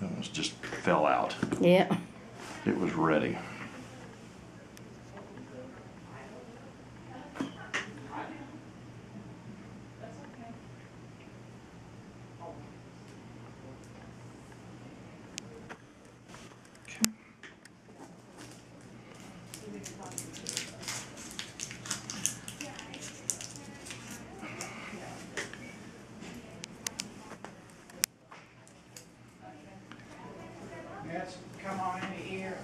It was just fell out. Yeah. It was ready. That's come on in here.